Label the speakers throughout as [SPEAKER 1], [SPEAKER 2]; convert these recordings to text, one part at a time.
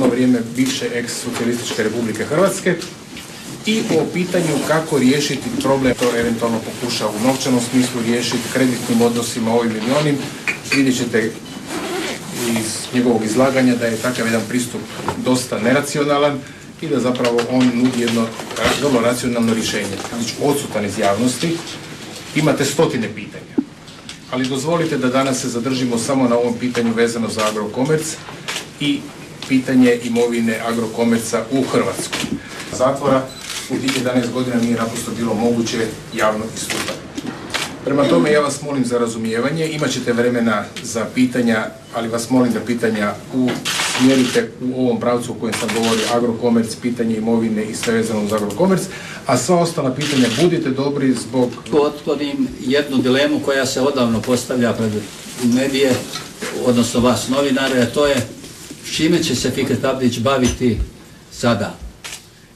[SPEAKER 1] ono vrijeme bivše ex-socijalističke Republike Hrvatske i o pitanju kako riješiti problem, to eventualno pokuša u novčanom smislu riješiti kreditnim odnosima ovim ili onim. Vidjet ćete iz njegovog izlaganja da je takav jedan pristup dosta neracionalan i da zapravo on nudi jedno vrlo racionalno rješenje. Znači, odsutan iz javnosti, imate stotine pitanja. Ali dozvolite da danas se zadržimo samo na ovom pitanju vezano za agrokomerc i pitanje imovine agrokomerca u Hrvatskoj. Zatvora u tih 11 godina nije naprosto bilo moguće javno istupati. Prema tome ja vas molim za razumijevanje, imat ćete vremena za pitanja, ali vas molim da pitanja usmjerite u ovom pravcu u kojem sam govorio agrokomerc, pitanje imovine i sve vezano uz agrokomerc, a sva ostala pitanja budite dobri zbog...
[SPEAKER 2] Otvorim jednu dilemu koja se odavno postavlja pred medije, odnosno vas novinare, a to je čime će se Fikret Abdić baviti sada.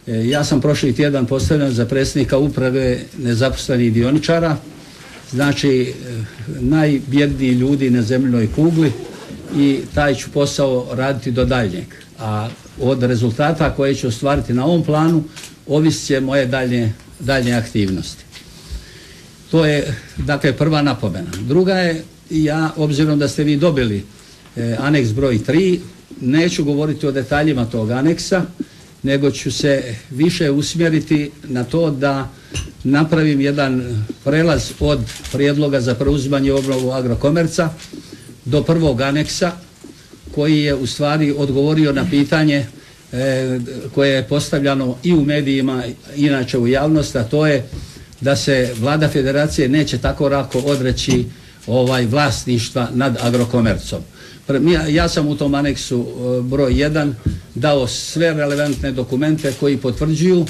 [SPEAKER 2] E, ja sam prošli tjedan postavljen za predsjednika uprave nezaposlenih dioničara, znači e, najbjedniji ljudi na zemljinoj kugli i taj ću posao raditi do daljnjeg. A od rezultata koje ću ostvariti na ovom planu ovisit će moje dalje, daljnje aktivnosti. To je dakle prva napomena. Druga je ja, obzirom da ste vi dobili e, aneks broj 3, neću govoriti o detaljima tog aneksa, nego ću se više usmjeriti na to da napravim jedan prelaz od prijedloga za preuzimanje obnovu agrokomerca do prvog aneksa koji je u stvari odgovorio na pitanje e, koje je postavljano i u medijima inače u javnosti, a to je da se vlada federacije neće tako rako odreći ovaj vlasništva nad agrokomercom. Ja sam u tom aneksu e, broj 1 dao sve relevantne dokumente koji potvrđuju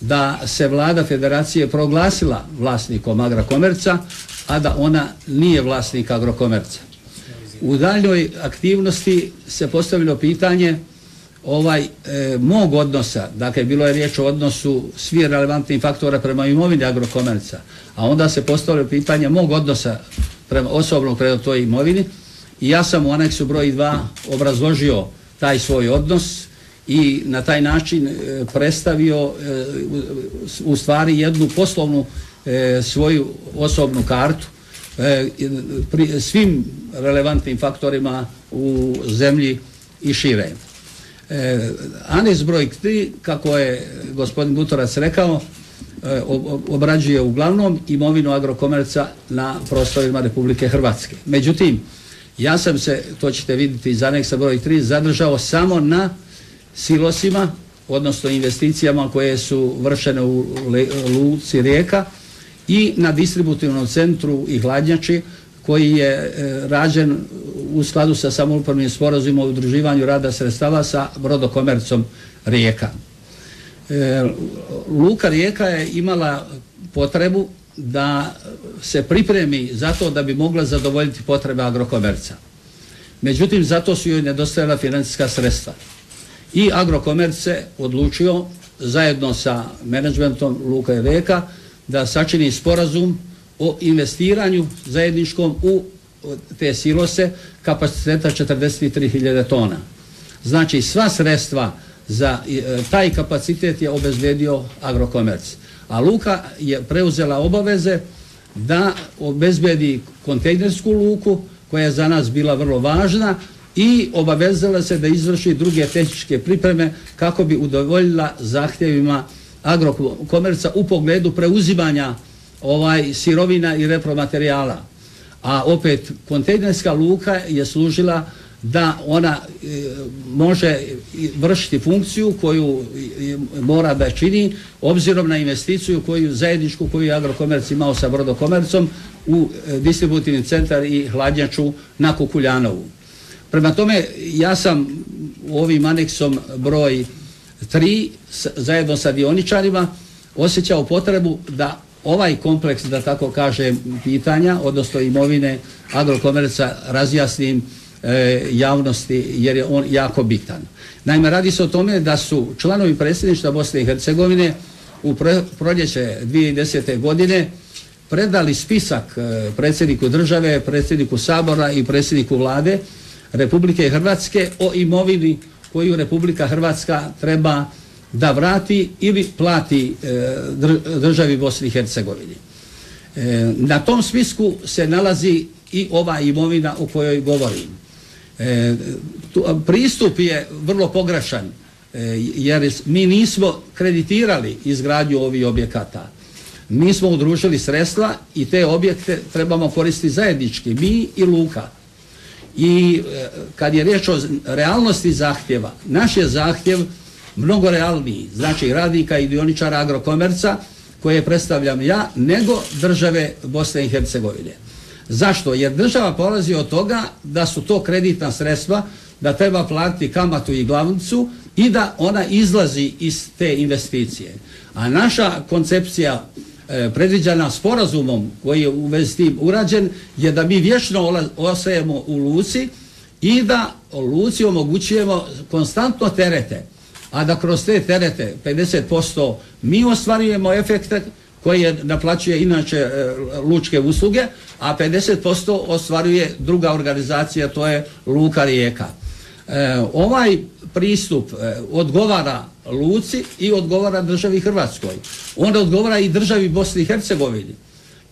[SPEAKER 2] da se vlada federacije proglasila vlasnikom agrokomerca, a da ona nije vlasnik agrokomerca. U daljoj aktivnosti se postavilo pitanje ovaj e, mog odnosa, dakle bilo je riječ o odnosu svih relevantnih faktora prema imovini agrokomerca, a onda se postavilo pitanje mog odnosa prema osobno prema toj imovini i ja sam u aneksu broj 2 obrazložio taj svoj odnos i na taj način e, predstavio e, u stvari jednu poslovnu e, svoju osobnu kartu svim relevantnim faktorima u zemlji i šire. Aneks broj 3, kako je gospodin Butorac rekao, obrađuje uglavnom imovinu agrokomerca na prostorima Republike Hrvatske. Međutim, ja sam se, to ćete vidjeti iz aneksa broj 3, zadržao samo na silosima, odnosno investicijama koje su vršene u Luci Rijeka i na distributivnom centru i hladnjači koji je e, rađen u skladu sa samoupravnim sporazumom o udruživanju rada sredstava sa brodokomercom Rijeka. E, Luka Rijeka je imala potrebu da se pripremi za to da bi mogla zadovoljiti potrebe agrokomerca. Međutim, zato su joj nedostajala financijska sredstva. I agrokomerc se odlučio zajedno sa menadžmentom Luka i Rijeka da sačini sporazum o investiranju zajedničkom u te silose kapaciteta 43.000 tona. Znači sva sredstva za e, taj kapacitet je obezbedio agrokomerc a Luka je preuzela obaveze da obezbedi kontejnersku luku koja je za nas bila vrlo važna i obavezala se da izvrši druge tehničke pripreme kako bi udovoljila zahtjevima agrokomerca u pogledu preuzimanja ovaj sirovina i repromaterijala. A opet kontejnerska luka je služila da ona e, može vršiti funkciju koju mora da čini obzirom na investiciju koju zajedničku koju je agrokomerc imao sa brodokomercom u e, distributivni centar i hladnjaču na Kukuljanovu. Prema tome ja sam ovim aneksom broj 3 zajedno sa dioničarima osjećao potrebu da ovaj kompleks, da tako kažem, pitanja, odnosno imovine agrokomerca razjasnim e, javnosti jer je on jako bitan. Naime, radi se o tome da su članovi predsjedništva Bosne i Hercegovine u proljeće 2010. godine predali spisak e, predsjedniku države, predsjedniku Sabora i predsjedniku vlade Republike Hrvatske o imovini koju Republika Hrvatska treba da vrati ili plati e, državi Bosni i Hercegovini. Na tom spisku se nalazi i ova imovina o kojoj govorim. Pristup je vrlo pogrešan jer mi nismo kreditirali izgradnju ovih objekata. Mi smo udružili sredstva i te objekte trebamo koristiti zajednički, mi i Luka. I e, kad je riječ o realnosti zahtjeva, naš je zahtjev mnogo realniji, znači radnika i dioničara agrokomerca koje predstavljam ja, nego države Bosne i Hercegovine. Zašto? Jer država polazi od toga da su to kreditna sredstva, da treba platiti kamatu i glavnicu i da ona izlazi iz te investicije. A naša koncepcija e, predviđena sporazumom koji je u vezi s tim urađen je da mi vječno ostajemo u Luci i da Luci omogućujemo konstantno terete, a da kroz te terete 50% mi ostvarujemo efekte koje naplaćuje inače e, lučke usluge, a 50% ostvaruje druga organizacija, to je Luka Rijeka. E, ovaj pristup e, odgovara Luci i odgovara državi Hrvatskoj. Onda odgovara i državi Bosni i Hercegovini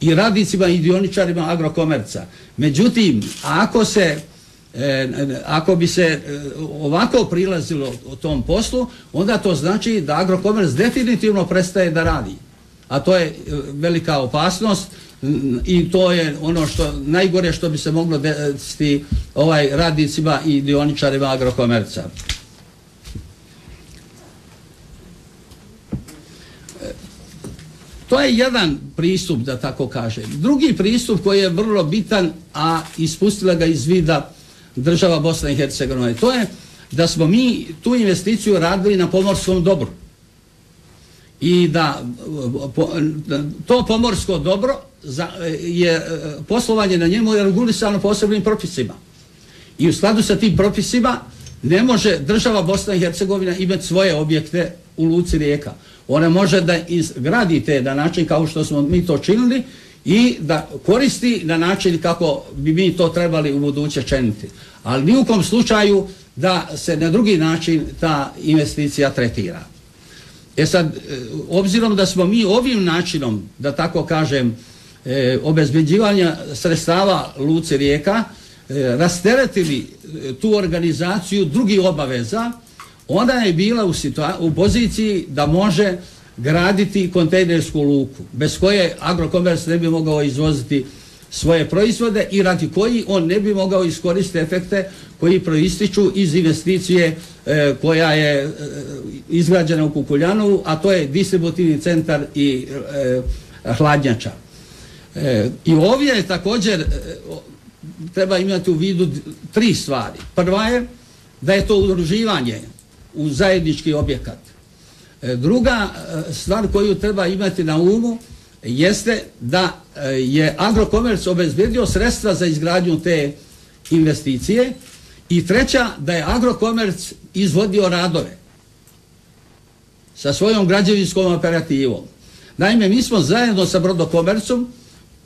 [SPEAKER 2] i radnicima i dioničarima agrokomerca. Međutim, ako se e, ako bi se ovako prilazilo o tom poslu, onda to znači da agrokomerc definitivno prestaje da radi. A to je velika opasnost i to je ono što najgore što bi se moglo desiti ovaj radnicima i dioničarima agrokomerca. To je jedan pristup, da tako kažem. Drugi pristup koji je vrlo bitan, a ispustila ga iz vida država Bosna i Hercegovina, to je da smo mi tu investiciju radili na pomorskom dobru. I da to pomorsko dobro je poslovanje na njemu je regulisano posebnim propisima. I u skladu sa tim propisima ne može država Bosna i Hercegovina imati svoje objekte u Luci Rijeka. Ona može da izgradi te na način kao što smo mi to činili i da koristi na način kako bi mi to trebali u buduće činiti. Ali ni u kom slučaju da se na drugi način ta investicija tretira. E sad, e, obzirom da smo mi ovim načinom, da tako kažem, e, obezbeđivanja sredstava Luce Rijeka, e, rasteretili tu organizaciju drugih obaveza, ona je bila u, u poziciji da može graditi kontejnersku luku, bez koje agrokomerc ne bi mogao izvoziti svoje proizvode i radi koji on ne bi mogao iskoristiti efekte koji proističu iz investicije e, koja je e, izgrađena u Kukuljanovu, a to je distributivni centar i e, hladnjača. I ovdje je također treba imati u vidu tri stvari. Prva je da je to udruživanje u zajednički objekat. Druga stvar koju treba imati na umu jeste da e, je agrokomerc obezbedio sredstva za izgradnju te investicije i treća da je agrokomerc izvodio radove sa svojom građevinskom operativom. Naime, mi smo zajedno sa brodokomercom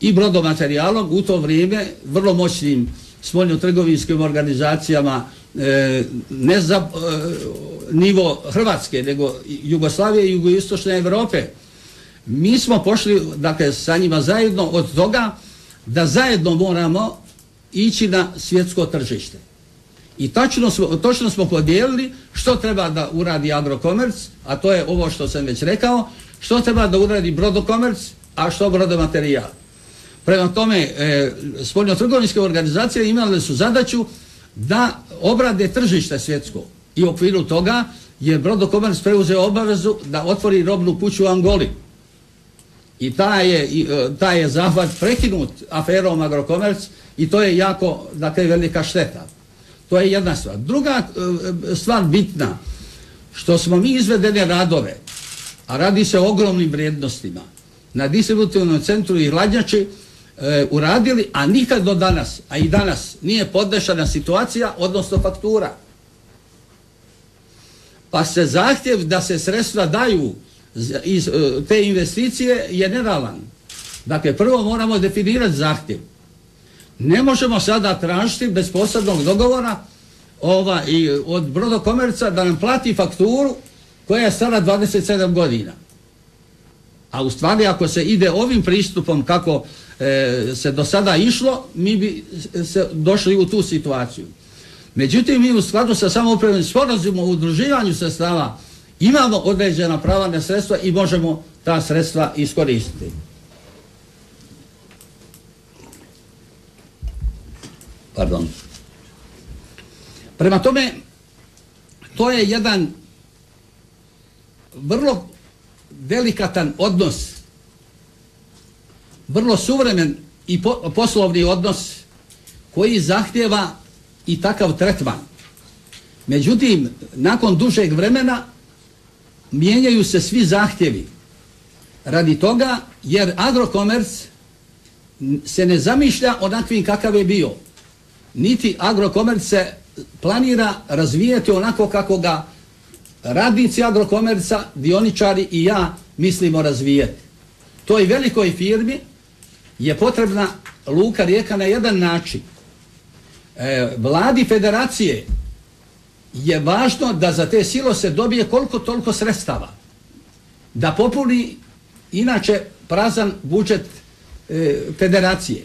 [SPEAKER 2] i brodomaterijalom u to vrijeme vrlo moćnim spoljno-trgovinskim organizacijama e, ne za e, nivo Hrvatske, nego Jugoslavije i jugoistočne Europe. Mi smo pošli, dakle, sa njima zajedno od toga da zajedno moramo ići na svjetsko tržište. I točno smo, točno smo podijelili što treba da uradi agrokomerc, a to je ovo što sam već rekao, što treba da uradi brodokomerc, a što brodomaterijal. Prema tome, e, spoljno-trgovinske organizacije imale su zadaću da obrade tržište svjetsko i u okviru toga je Brodokomerc preuzeo obavezu da otvori robnu kuću u Angoli. I taj je, e, taj je zahvat prekinut aferom Agrokomerc i to je jako, dakle, velika šteta. To je jedna stvar. Druga e, stvar bitna, što smo mi izvedene radove, a radi se o ogromnim vrijednostima, na distributivnom centru i hladnjači e, uradili, a nikad do danas, a i danas nije podešana situacija, odnosno faktura. Pa se zahtjev da se sredstva daju iz te investicije je nerealan. Dakle, prvo moramo definirati zahtjev. Ne možemo sada tražiti bez posebnog dogovora ova, i od brodokomerca da nam plati fakturu koja je stara 27 godina. A u stvari ako se ide ovim pristupom kako e, se do sada išlo, mi bi se došli u tu situaciju. Međutim, mi u skladu sa samoupravnim sporazumom o udruživanju sredstava imamo određena prava na sredstva i možemo ta sredstva iskoristiti. Pardon. Prema tome, to je jedan vrlo delikatan odnos, vrlo suvremen i po, poslovni odnos koji zahtjeva i takav tretman. Međutim, nakon dužeg vremena mijenjaju se svi zahtjevi. Radi toga jer agrokomerc se ne zamišlja onakvim kakav je bio. Niti agrokomerc se planira razvijati onako kako ga radnici agrokomerca, dioničari i ja mislimo razvijati. Toj velikoj firmi je potrebna Luka Rijeka na jedan način. E, vladi federacije je važno da za te silose dobije koliko toliko sredstava. Da popuni inače prazan budžet e, federacije.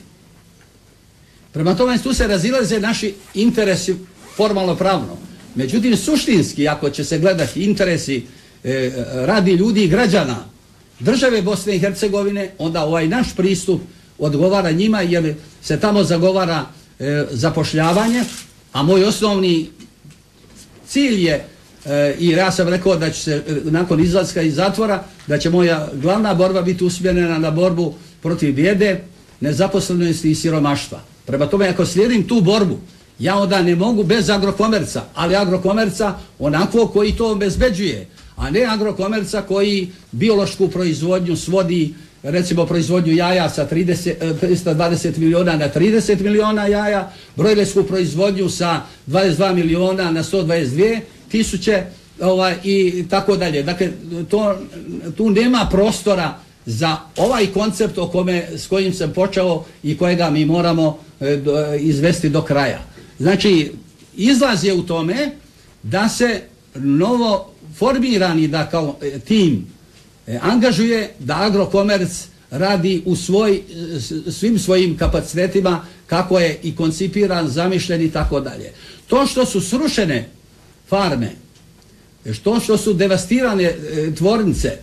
[SPEAKER 2] Prema tome tu se razilaze naši interesi formalno pravno. Međutim, suštinski, ako će se gledati interesi e, radi ljudi i građana države Bosne i Hercegovine, onda ovaj naš pristup odgovara njima jer se tamo zagovara e, zapošljavanje, a moj osnovni cilj je e, i ja sam rekao da će se e, nakon izlaska iz zatvora, da će moja glavna borba biti usmjerena na borbu protiv bijede, nezaposlenosti i siromaštva. Prema tome, ako slijedim tu borbu, ja onda ne mogu bez agrokomerca, ali agrokomerca onako koji to obezbeđuje, a ne agrokomerca koji biološku proizvodnju svodi, recimo proizvodnju jaja sa 30, 320 e, miliona na 30 miliona jaja, brojlesku proizvodnju sa 22 miliona na 122 tisuće ovaj, i tako dalje. Dakle, to, tu nema prostora za ovaj koncept o kome, s kojim sam počeo i kojega mi moramo e, izvesti do kraja. Znači, izlaz je u tome da se novo formirani da kao e, tim angažuje da agrokomerc radi u svoj, e, svim svojim kapacitetima kako je i koncipiran, zamišljen i tako dalje. To što su srušene farme, to što su devastirane e, tvornice,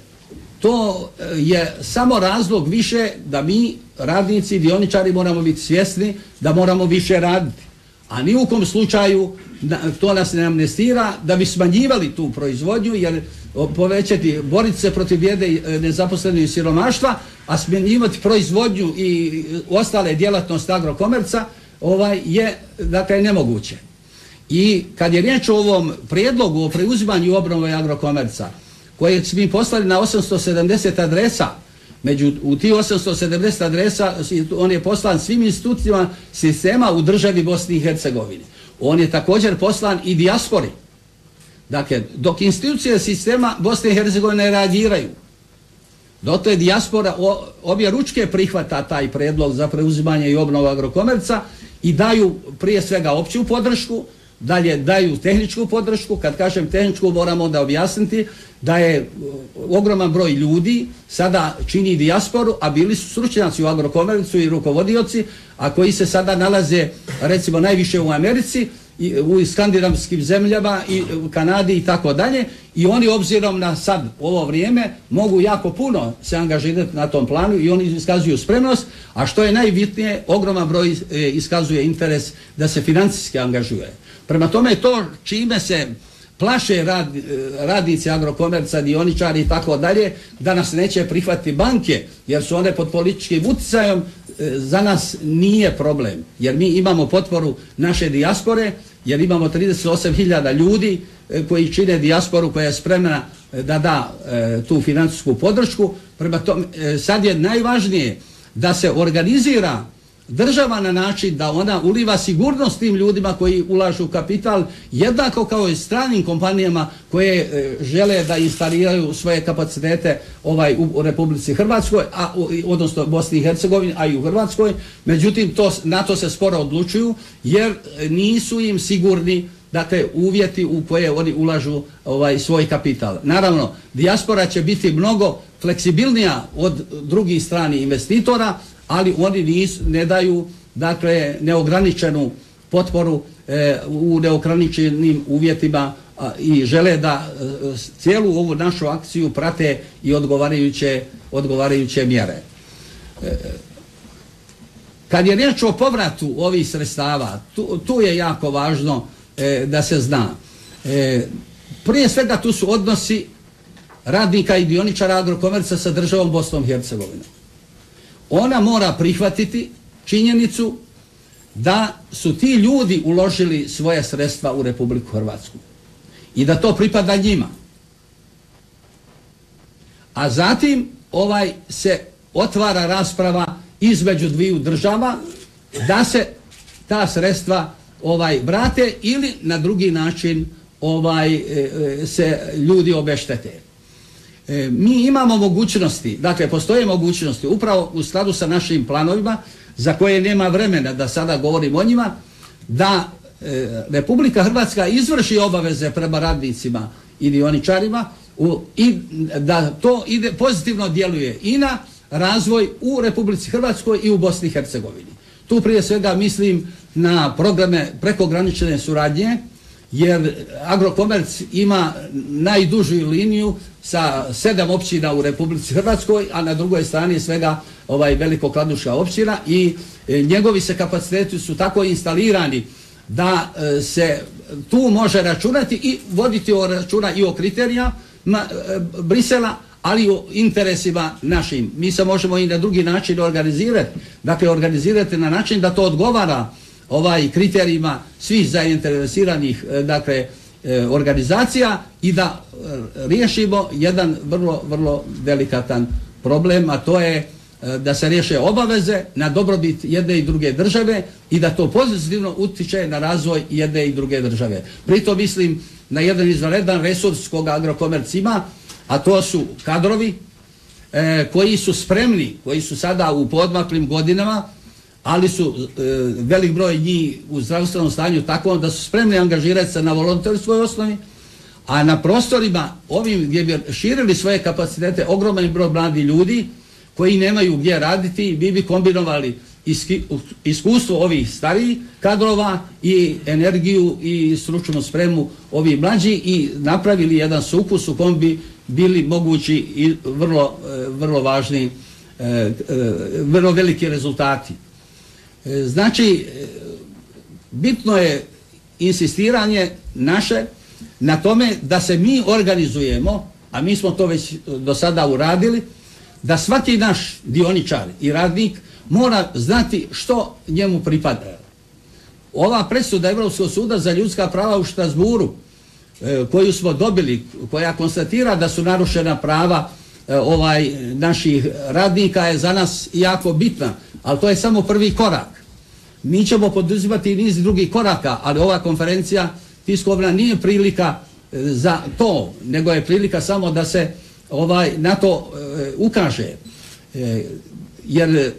[SPEAKER 2] to e, je samo razlog više da mi, radnici, dioničari, moramo biti svjesni da moramo više raditi a ni u kom slučaju to nas ne amnestira da bi smanjivali tu proizvodnju jer povećati, boriti se protiv bijede e, nezaposlenih siromaštva, a smanjivati proizvodnju i ostale djelatnosti agrokomerca ovaj, je dakle nemoguće. I kad je riječ o ovom prijedlogu o preuzimanju obnove agrokomerca, koje smo mi poslali na 870 adresa, Među u ti 870 adresa on je poslan svim institucijama sistema u državi Bosni i Hercegovine. On je također poslan i dijaspori. Dakle, dok institucije sistema Bosne i Hercegovine reagiraju, dotle dijaspora obje ručke prihvata taj predlog za preuzimanje i obnovu agrokomerca i daju prije svega opću podršku, dalje daju tehničku podršku, kad kažem tehničku moramo onda objasniti da je uh, ogroman broj ljudi sada čini dijasporu, a bili su stručnjaci u agrokomercu i rukovodioci, a koji se sada nalaze recimo najviše u Americi, u skandinavskim zemljama i u Kanadi i tako dalje i oni obzirom na sad ovo vrijeme mogu jako puno se angažirati na tom planu i oni iskazuju spremnost, a što je najbitnije, ogroman broj e, iskazuje interes da se financijski angažuje. Prema tome to čime se plaše rad, radnici agrokomerca, dioničari i tako dalje, da nas neće prihvatiti banke, jer su one pod političkim utjecajem, za nas nije problem. Jer mi imamo potporu naše dijaspore, jer imamo 38.000 ljudi koji čine dijasporu koja je spremna da da tu financijsku podršku. Prema tome, sad je najvažnije da se organizira država na način da ona uliva sigurnost tim ljudima koji ulažu kapital jednako kao i stranim kompanijama koje e, žele da instaliraju svoje kapacitete ovaj u, Republici Hrvatskoj, a, odnosno Bosni i Hercegovini, a i u Hrvatskoj. Međutim, to, na to se sporo odlučuju jer nisu im sigurni dakle uvjeti u koje oni ulažu ovaj svoj kapital. Naravno, dijaspora će biti mnogo fleksibilnija od drugih strani investitora, ali oni nis, ne daju dakle neograničenu potporu e, u neograničenim uvjetima a, i žele da e, cijelu ovu našu akciju prate i odgovarajuće, odgovarajuće mjere. E, kad je riječ o povratu ovih sredstava, tu, tu je jako važno e, da se zna. E, prije svega tu su odnosi radnika i dioničara agrokomerca sa državom Bosnom i Hercegovinom ona mora prihvatiti činjenicu da su ti ljudi uložili svoje sredstva u Republiku Hrvatsku i da to pripada njima. A zatim ovaj se otvara rasprava između dviju država da se ta sredstva ovaj vrate ili na drugi način ovaj e, e, se ljudi obeštete. E, mi imamo mogućnosti, dakle postoje mogućnosti upravo u skladu sa našim planovima za koje nema vremena da sada govorim o njima, da e, Republika Hrvatska izvrši obaveze prema radnicima i dioničarima i da to ide, pozitivno djeluje i na razvoj u Republici Hrvatskoj i u Bosni i Hercegovini. Tu prije svega mislim na programe prekogranične suradnje, jer Agrokomerc ima najdužu liniju sa sedam općina u Republici Hrvatskoj, a na drugoj strani svega ovaj veliko kladuša općina i e, njegovi se kapaciteti su tako instalirani da e, se tu može računati i voditi o računa i o kriterija e, Brisela, ali o interesima našim. Mi se možemo i na drugi način organizirati. Dakle, organizirati na način da to odgovara ovaj kriterijima svih zainteresiranih e, dakle e, organizacija i da e, riješimo jedan vrlo vrlo delikatan problem, a to je da se riješe obaveze na dobrobit jedne i druge države i da to pozitivno utiče na razvoj jedne i druge države. Pritom mislim na jedan izvanredan resurs koga agrokomerc ima, a to su kadrovi koji su spremni, koji su sada u podmaklim godinama, ali su e, velik broj njih u zdravstvenom stanju tako da su spremni angažirati se na volonterskoj osnovi, a na prostorima ovim gdje bi širili svoje kapacitete ogroman broj mladi ljudi koji nemaju gdje raditi, bi bi kombinovali iskustvo ovih starijih kadrova i energiju i stručnu spremu ovih mlađi i napravili jedan sukus u kom bi bili mogući i vrlo, e, vrlo važni, e, vrlo veliki rezultati. E, znači, e, bitno je insistiranje naše na tome da se mi organizujemo, a mi smo to već do sada uradili, da svaki naš dioničar i radnik mora znati što njemu pripada. Ova presuda Evropskog suda za ljudska prava u Štrasburu, e, koju smo dobili, koja konstatira da su narušena prava ovaj naših radnika je za nas jako bitna, ali to je samo prvi korak. Mi ćemo poduzimati niz drugih koraka, ali ova konferencija tiskovna nije prilika e, za to, nego je prilika samo da se ovaj na to e, ukaže. E, jer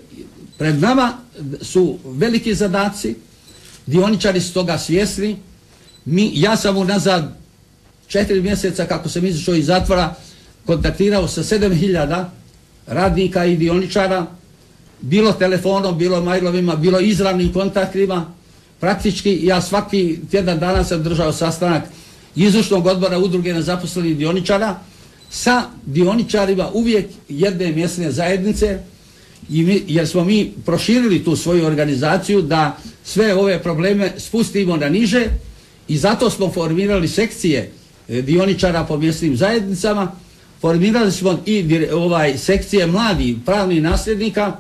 [SPEAKER 2] pred nama su veliki zadaci, dioničari su toga svjesni. Mi, ja sam unazad četiri mjeseca kako sam izašao iz zatvora kontaktirao sa 7000 radnika i dioničara bilo telefonom, bilo mailovima, bilo izravnim kontaktima. Praktički ja svaki tjedan dana sam držao sastanak izvršnog odbora udruge nezaposlenih dioničara sa dioničarima uvijek jedne mjesne zajednice i mi, jer smo mi proširili tu svoju organizaciju da sve ove probleme spustimo na niže i zato smo formirali sekcije e, dioničara po mjesnim zajednicama, formirali smo i ovaj sekcije mladih pravnih nasljednika,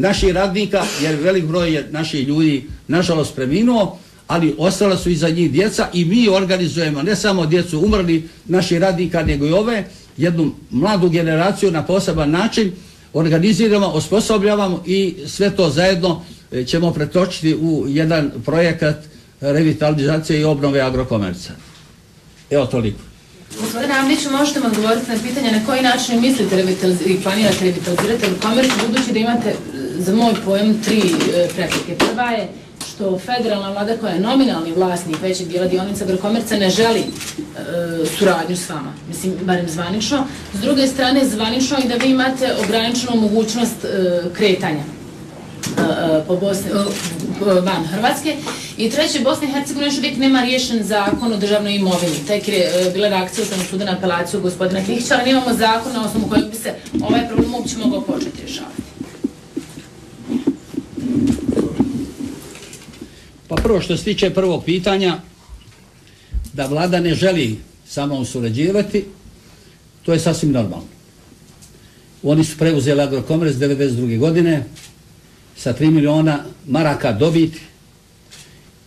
[SPEAKER 2] naših radnika, jer velik broj je naših ljudi nažalost preminuo, ali ostala su iza njih djeca i mi organizujemo ne samo djecu umrli naših radnika, nego i ove, jednu mladu generaciju na poseban način organiziramo, osposobljavamo i sve to zajedno e, ćemo pretočiti u jedan projekat revitalizacije i obnove agrokomerca. Evo toliko.
[SPEAKER 3] Gospodine Amniću, možete mi odgovoriti na pitanje na koji način mislite revitaliz- i planirate revitalizirati komercu budući da imate, za moj pojam, tri e, prepreke. Prva je što federalna vlada koja je nominalni vlasnik većeg dijela dionica Agrokomerca ne želi e, suradnju s vama, mislim, barem zvanično. S druge strane, zvanično i da vi imate ograničenu mogućnost e, kretanja po Bosni, van Hrvatske. I treće, Bosna i Hercegovina još uvijek nema riješen zakon o državnoj imovini. Tek je bila reakcija Ustavnog suda na apelaciju gospodina Klihića, ali nemamo zakon na osnovu kojeg bi se ovaj problem uopće mogao početi rješavati.
[SPEAKER 2] Pa prvo što se tiče prvog pitanja, da vlada ne želi sa mnom surađivati, to je sasvim normalno. Oni su preuzeli Agrokomerc 92. godine sa 3 miliona maraka dobiti,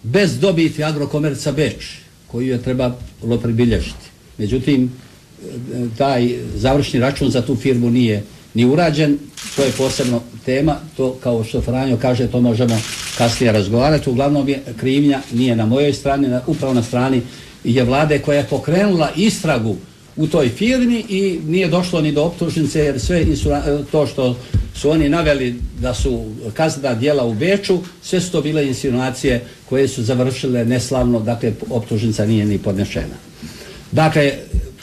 [SPEAKER 2] bez dobiti Agrokomerca Beč, koju je trebalo pribilježiti. Međutim, e, taj završni račun za tu firmu nije ni urađen, to je posebno tema, to kao što Franjo kaže, to možemo kasnije razgovarati. Uglavnom je krivnja nije na mojoj strani, na, upravo na strani je vlade koja je pokrenula istragu u toj firmi i nije došlo ni do optužnice jer sve insura- to što su oni naveli da su kaznena djela u Beču, sve su to bile insinuacije koje su završile neslavno, dakle optužnica nije ni podnešena. Dakle,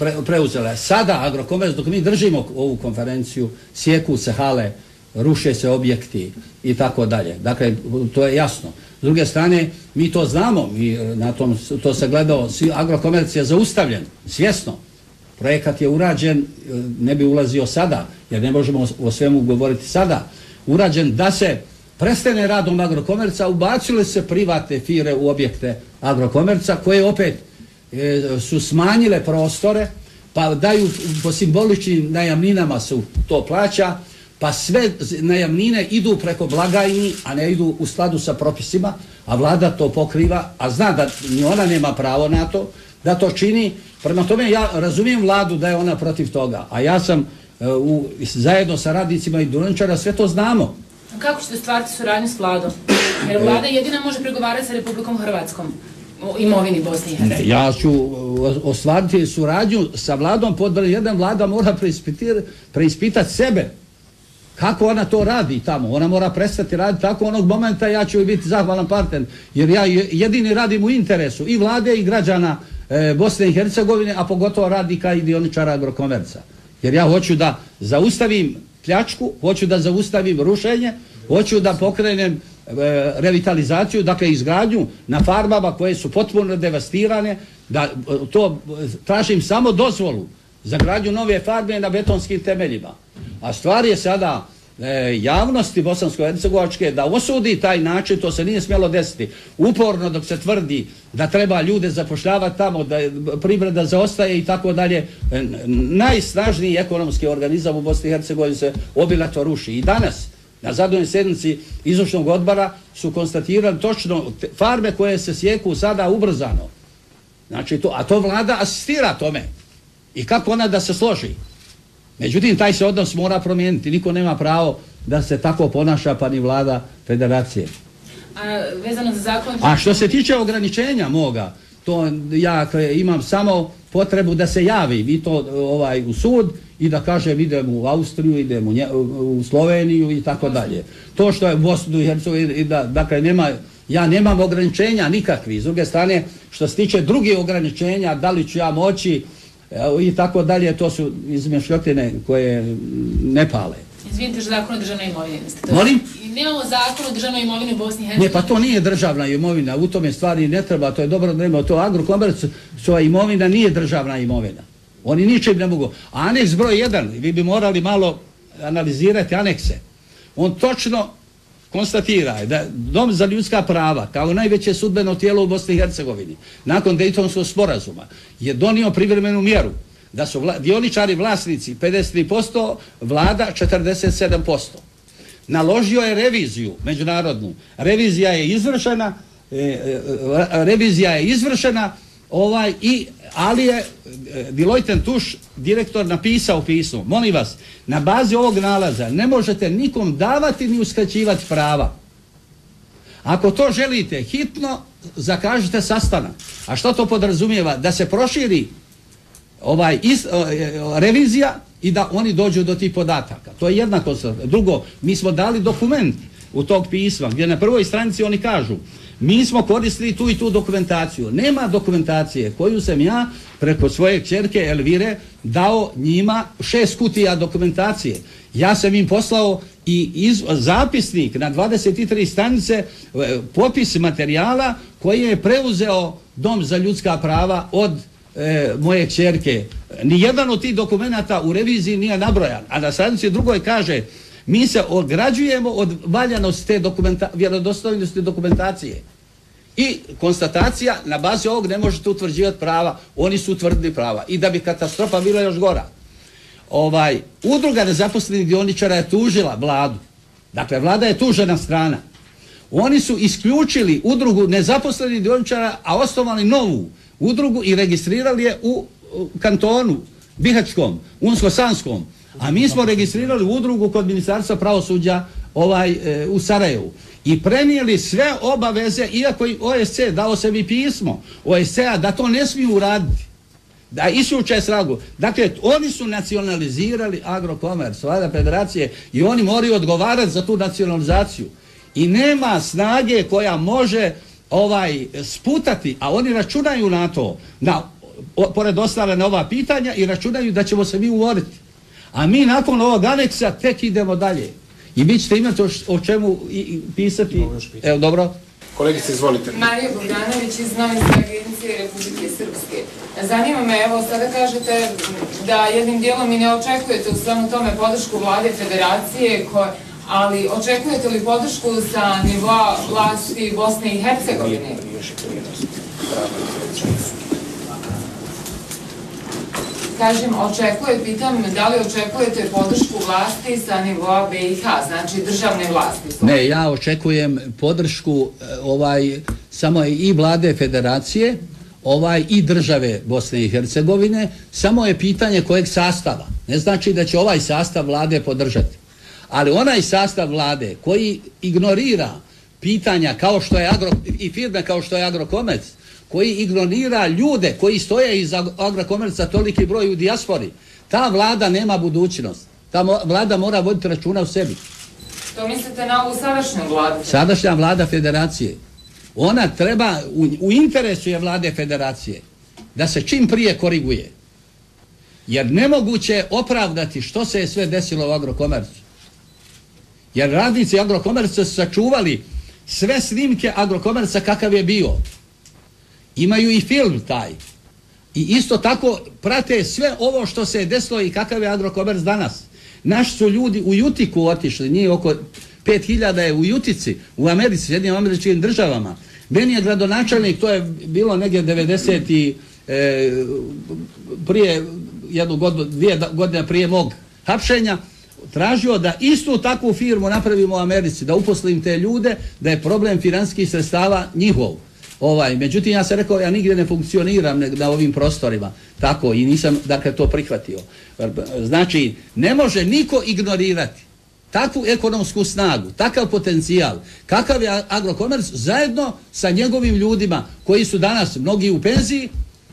[SPEAKER 2] pre, preuzela je. Sada Agrokomerc, dok mi držimo ovu konferenciju, sjeku se hale, ruše se objekti i tako dalje. Dakle, to je jasno. S druge strane, mi to znamo, mi na tom, to se gledao, Agrokomerc je zaustavljen, svjesno. Projekat je urađen, ne bi ulazio sada, jer ne možemo o- svemu govoriti sada, urađen da se prestane radom agrokomerca, ubacile se privatne fire u objekte agrokomerca, koje opet e, su smanjile prostore, pa daju po simboličnim najamninama su to plaća, pa sve najamnine idu preko blagajni, a ne idu u skladu sa propisima, a vlada to pokriva, a zna da ni ona nema pravo na to, da to čini. Prema tome ja razumijem vladu da je ona protiv toga, a ja sam e, u, zajedno sa radnicima i Dunčara sve to znamo.
[SPEAKER 3] Kako ćete stvariti suradnju s vladom? Jer vlada jedina može pregovarati sa Republikom Hrvatskom o imovini Bosne i Hercegovine.
[SPEAKER 2] Ja ću ostvariti suradnju sa vladom pod jedan vlada mora preispitati sebe. Kako ona to radi tamo? Ona mora prestati raditi tako onog momenta ja ću biti zahvalan partner. Jer ja je- jedini radim u interesu i vlade i građana e, Bosne i Hercegovine, a pogotovo radnika i dioničara agrokomerca. Jer ja hoću da zaustavim pljačku, hoću da zaustavim rušenje, hoću da pokrenem revitalizaciju, dakle izgradnju na farmama koje su potpuno devastirane, da e, to e, tražim samo dozvolu za gradnju nove farme na betonskim temeljima. A stvar je sada e, javnosti bosansko-hercegovačke da osudi taj način, to se nije smjelo desiti. Uporno dok se tvrdi da treba ljude zapošljavati tamo, da privreda zaostaje i tako dalje, e, najsnažniji ekonomski organizam u Bosni i Hercegovini se obilato ruši. I danas na zadnjoj sjednici izvršnog odbora su konstatirali točno farme koje se sjeku sada ubrzano. Znači to, a to vlada asistira tome. I kako ona da se složi? Međutim, taj se odnos mora promijeniti. Niko nema pravo da se tako ponaša pa ni vlada federacije.
[SPEAKER 3] A vezano za zakon...
[SPEAKER 2] A što se tiče ograničenja moga, to ja imam samo potrebu da se javim i to ovaj u sud i da kažem idem u Austriju, idem u, Nje- u Sloveniju i tako dalje. To što je u Bosnu i Hercegovini, i da, dakle nema, ja nemam ograničenja nikakvi. S druge strane, što se tiče drugih ograničenja, da li ću ja moći i tako dalje, to su izmješljotine koje ne pale.
[SPEAKER 3] Izvinite, što zakon o državnoj imovini.
[SPEAKER 2] Molim?
[SPEAKER 3] Nemamo zakon o državnoj imovini u Bosni i
[SPEAKER 2] Ne,
[SPEAKER 3] Hercegovini.
[SPEAKER 2] pa to nije državna imovina, u tome stvari ne treba, to je dobro da nema, to agrokomerc, svoja imovina nije državna imovina. Oni ničim ne mogu. Aneks broj 1, vi bi morali malo analizirati anekse. On točno konstatira da Dom za ljudska prava kao najveće sudbeno tijelo u Bosni i Hercegovini nakon Dejtonskog sporazuma je donio privremenu mjeru da su vla, dioničari vlasnici 53%, vlada 47%. Naložio je reviziju međunarodnu. Revizija je izvršena, e, e, revizija je izvršena ovaj i ali je e, Deloitte Tuš direktor napisao pismo. Molim vas, na bazi ovog nalaza ne možete nikom davati ni uskraćivati prava. Ako to želite hitno, zakažite sastanak. A što to podrazumijeva? Da se proširi ovaj is, revizija i da oni dođu do tih podataka. To je jedna konstatacija. Drugo, mi smo dali dokument u tog pisma gdje na prvoj stranici oni kažu mi smo koristili tu i tu dokumentaciju. Nema dokumentacije koju sam ja preko svoje čerke Elvire dao njima šest kutija dokumentacije. Ja sam im poslao i zapisnik na 23 stanice e, popis materijala koji je preuzeo Dom za ljudska prava od e, moje čerke. Nijedan od tih dokumenata u reviziji nije nabrojan. A na stranici drugoj kaže mi se ograđujemo od valjanosti te dokumenta, vjerodostojnosti dokumentacije. I konstatacija, na bazi ovog ne možete utvrđivati prava, oni su utvrdili prava. I da bi katastrofa bila još gora. Ovaj, udruga nezaposlenih dioničara je tužila vladu. Dakle, vlada je tužena strana. Oni su isključili udrugu nezaposlenih dioničara, a osnovali novu udrugu i registrirali je u, kantonu Bihačkom, Unsko-Sanskom. A mi smo registrirali udrugu kod Ministarstva pravosuđa ovaj, e, u Sarajevu. I prenijeli sve obaveze, iako i OSC dao sebi pismo OSC-a da to ne smiju uraditi. Da isuče sragu. Dakle, oni su nacionalizirali agrokomers, vlada federacije i oni moraju odgovarati za tu nacionalizaciju. I nema snage koja može ovaj sputati, a oni računaju na to, na, pored ostale na ova pitanja i računaju da ćemo se mi uvoriti. A mi nakon ovog aneksa tek idemo dalje. I vi ćete imati o, o čemu i, i pisati. Evo, dobro.
[SPEAKER 1] Kolegice, izvolite.
[SPEAKER 4] Marija Bogdanović iz Novinske agencije Republike Srpske. Zanima me, evo, sada kažete da jednim dijelom i ne očekujete u svemu tome podršku vlade federacije, ali očekujete li podršku sa nivoa vlasti Bosne i Hercegovine? Kažem, očekuje, pitam, da li očekujete podršku vlasti sa nivoa BiH, znači državne vlasti?
[SPEAKER 2] Ne, ja očekujem podršku ovaj samo i vlade federacije, ovaj i države Bosne i Hercegovine, samo je pitanje kojeg sastava. Ne znači da će ovaj sastav vlade podržati. Ali onaj sastav vlade koji ignorira pitanja kao što je agro, i firme kao što je Agrokomec, koji ignorira ljude koji stoje iz agrokomerca toliki broj u dijaspori, ta vlada nema budućnost. Ta vlada mora voditi računa u sebi.
[SPEAKER 4] To mislite na ovu sadašnju vladu?
[SPEAKER 2] Sadašnja vlada federacije. Ona treba, u, u interesu je vlade federacije, da se čim prije koriguje. Jer nemoguće opravdati što se je sve desilo u agrokomercu. Jer radnici agrokomerca su sačuvali sve snimke agrokomerca kakav je bio. Imaju i film taj. I isto tako prate sve ovo što se je desilo i kakav je agrokomerc danas. Naši su ljudi u Jutiku otišli, nije oko 5000 je u Jutici, u Americi, jednim američkim državama. Meni je gradonačelnik, to je bilo negdje 90 i e, prije jednu godinu, dvije godine prije mog hapšenja, tražio da istu takvu firmu napravimo u Americi, da uposlim te ljude, da je problem finanskih sredstava njihov. Ovaj, međutim, ja sam rekao, ja nigdje ne funkcioniram na ovim prostorima. Tako, i nisam, dakle, to prihvatio. Znači, ne može niko ignorirati takvu ekonomsku snagu, takav potencijal, kakav je agrokomerc, zajedno sa njegovim ljudima, koji su danas mnogi u penziji,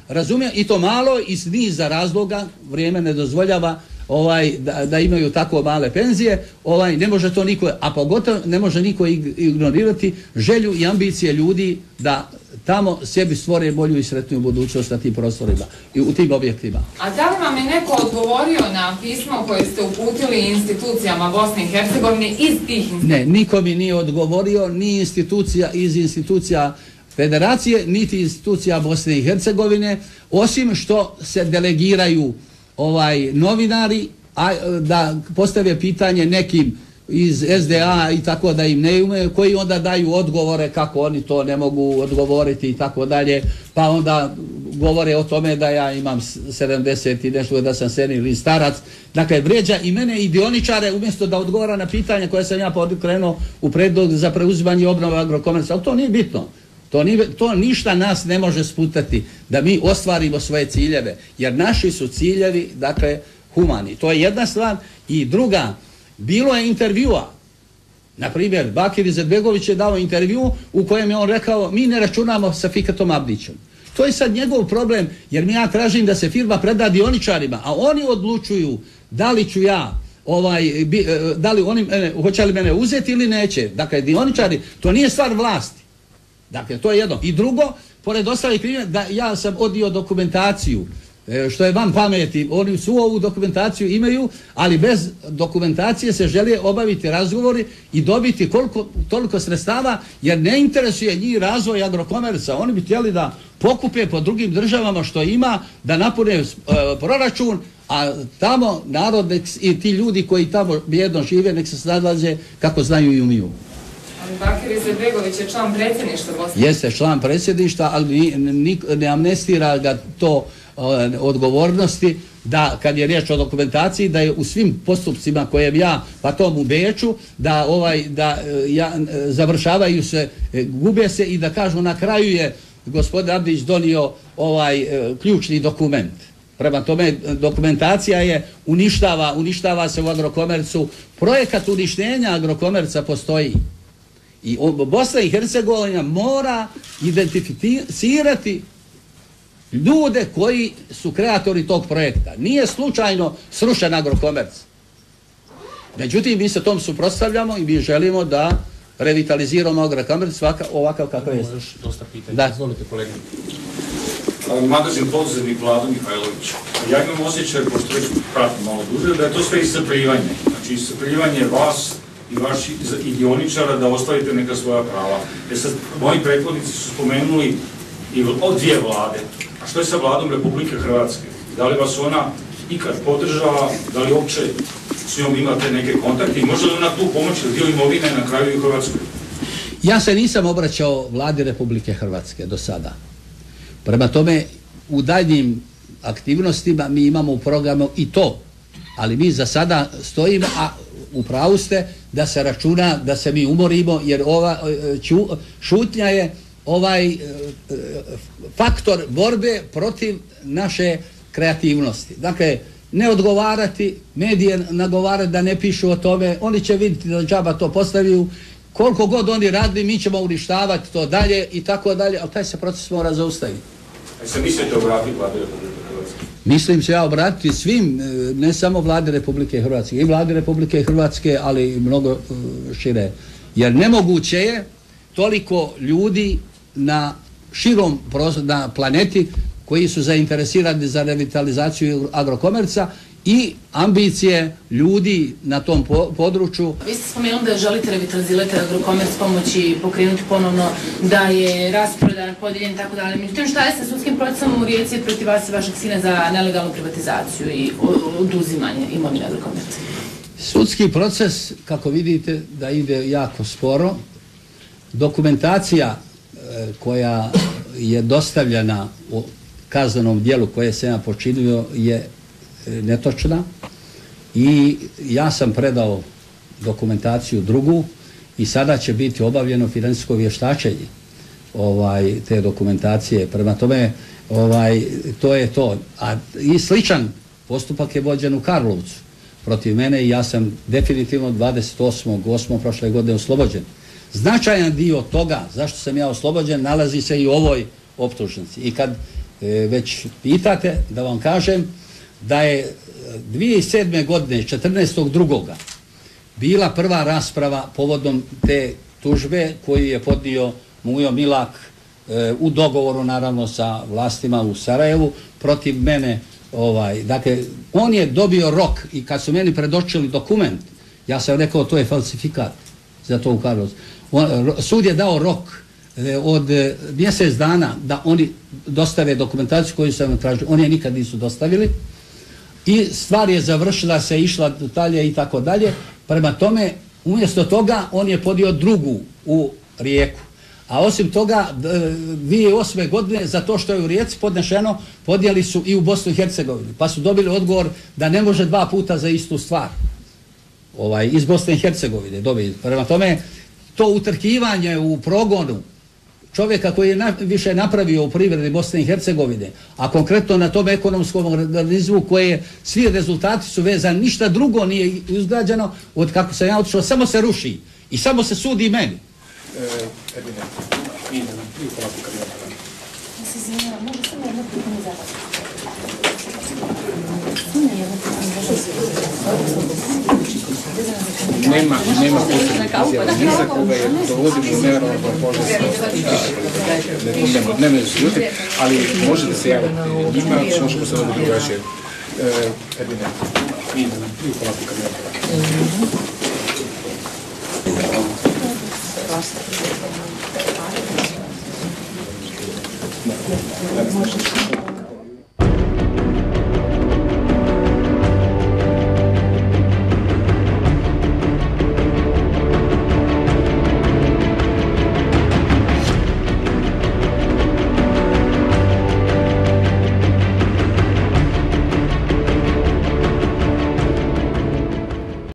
[SPEAKER 2] razumijem, i to malo iz niza razloga, vrijeme ne dozvoljava, ovaj da, da imaju tako male penzije, ovaj ne može to niko, a pogotovo ne može niko ignorirati želju i ambicije ljudi da tamo sebi stvore bolju i sretniju budućnost na tim prostorima i u tim objektima.
[SPEAKER 4] A da li vam je neko odgovorio na pismo koje ste uputili institucijama Bosne i Hercegovine iz tih institucija?
[SPEAKER 2] Ne, niko mi nije odgovorio, ni institucija iz institucija federacije, niti institucija Bosne i Hercegovine, osim što se delegiraju ovaj novinari a, da postave pitanje nekim iz SDA i tako da im ne ume, koji onda daju odgovore kako oni to ne mogu odgovoriti i tako dalje, pa onda govore o tome da ja imam 70 i nešto da sam senil ili starac. Dakle, vređa i mene i dioničare umjesto da odgovara na pitanje koje sam ja podkrenuo u predlog za preuzimanje i obnovu agrokomerca. Ali to nije bitno. To, nije, to ništa nas ne može sputati da mi ostvarimo svoje ciljeve. Jer naši su ciljevi, dakle, humani. To je jedna stvar. I druga, bilo je intervjua. Na primjer, Bakir Izetbegović je dao intervju u kojem je on rekao mi ne računamo sa Fikatom Abdićem. To je sad njegov problem, jer mi ja tražim da se firma preda dioničarima, a oni odlučuju da li ću ja ovaj, bi, e, da li oni, hoće li mene uzeti ili neće. Dakle, dioničari, to nije stvar vlasti. Dakle, to je jedno. I drugo, pored ostalih primjer, da ja sam odio dokumentaciju E, što je van pameti, oni su ovu dokumentaciju imaju, ali bez dokumentacije se želi obaviti razgovori i dobiti koliko, toliko sredstava, jer ne interesuje njih razvoj agrokomerca. Oni bi htjeli da pokupe po drugim državama što ima, da napune e, proračun, a tamo narod i ti ljudi koji tamo bjedno žive, nek se snadlaze kako znaju i umiju.
[SPEAKER 4] Bakir Izetbegović je član predsjedništva Bosne.
[SPEAKER 2] Jeste član predsjedništva, ali ne amnestira ga to odgovornosti da kad je riječ o dokumentaciji da je u svim postupcima koje ja pa tom u Beču da ovaj da e, ja, e, završavaju se e, gube se i da kažu na kraju je gospodin Abdić donio ovaj ključni dokument Prema tome, dokumentacija je uništava, uništava se u agrokomercu. Projekat uništenja agrokomerca postoji. I Bosna i Hercegovina mora identificirati ljude koji su kreatori tog projekta. Nije slučajno srušen agrokomerc. Međutim, mi se tom suprostavljamo i mi želimo da revitaliziramo agrokomerc svaka, ovakav kakav je.
[SPEAKER 1] Možeš dosta pitanja. Da. Izvolite, kolega.
[SPEAKER 5] Magazin podzemnik Vlado Mihajlović. Ja imam osjećaj, pošto već pratim malo duže, da je to sve iscrpljivanje. Znači, iscrpljivanje vas i vaših idioničara da ostavite neka svoja prava. Jer sad, moji prethodnici su spomenuli i od dvije vlade, što je sa vladom Republike Hrvatske? Da li vas ona ikad podržava, da li uopće s njom imate neke kontakte i može li ona tu pomoći dio imovine na kraju i Hrvatskoj?
[SPEAKER 2] Ja se nisam obraćao vladi Republike Hrvatske do sada. Prema tome, u daljnjim aktivnostima mi imamo u programu i to, ali mi za sada stojimo, a u pravu ste da se računa da se mi umorimo, jer ova e, šutnja je ovaj e, e, faktor borbe protiv naše kreativnosti. Dakle, ne odgovarati, medije nagovarati da ne pišu o tome, oni će vidjeti da džaba to postaviju, koliko god oni radili, mi ćemo uništavati to dalje i tako dalje, ali taj se proces mora zaustaviti.
[SPEAKER 5] A se mislite obratiti vlade Republike?
[SPEAKER 2] Mislim se ja obratiti svim, e, ne samo vlade Republike Hrvatske, i vlade Republike Hrvatske, ali i mnogo šire. Jer nemoguće je toliko ljudi na širom na planeti koji su zainteresirani za revitalizaciju agrokomerca i ambicije ljudi na tom području.
[SPEAKER 3] Vi ste spomenuli da želite revitalizirati agrokomerc pomoći pokrenuti ponovno da je rasprodan, podijeljen i tako dalje. Međutim, šta je sa sudskim procesom u Rijeci protiv vas i vašeg sina za nelegalnu privatizaciju i oduzimanje imovine agrokomerca?
[SPEAKER 2] Sudski proces, kako vidite, da ide jako sporo. Dokumentacija koja je dostavljena u kaznenom dijelu koje se ja počinio je e, netočna i ja sam predao dokumentaciju drugu i sada će biti obavljeno financijsko vještačenje ovaj, te dokumentacije. Prema tome, ovaj, to je to. A i sličan postupak je vođen u Karlovcu protiv mene i ja sam definitivno 28.8. prošle godine oslobođen. Značajan dio toga zašto sam ja oslobođen nalazi se i u ovoj optužnici. I kad e, već pitate da vam kažem da je 2007. godine 14.2. bila prva rasprava povodom te tužbe koju je podnio Mujo Milak e, u dogovoru naravno sa vlastima u Sarajevu protiv mene ovaj dakle on je dobio rok i kad su meni predočili dokument ja sam rekao to je falsifikat za to u Karlovcu sud je dao rok e, od e, mjesec dana da oni dostave dokumentaciju koju sam tražio. Oni je nikad nisu dostavili i stvar je završila se, išla dalje i tako dalje. Prema tome, Umjesto toga on je podio drugu u rijeku. A osim toga, d- 2008. godine za to što je u Rijeci podnešeno, podijeli su i u Bosnu i Hercegovini. Pa su dobili odgovor da ne može dva puta za istu stvar. Ovaj, iz Bosne i Hercegovine dobili. Prema tome, to utrkivanje u progonu čovjeka koji je na, više napravio u privredi Bosne i Hercegovine, a konkretno na tom ekonomskom organizmu koje svi rezultati su vezani, ništa drugo nije izgrađeno od kako sam ja otišao, samo se ruši i samo se sudi meni.
[SPEAKER 1] E, Nema, nema posebnih izjava ni za koga je dovodimo u položaj. Ne, ljuti, ali možete se javiti njima, možemo se voditi drugačije. E, Edine, polako kad imamo. Ne, ne, ne.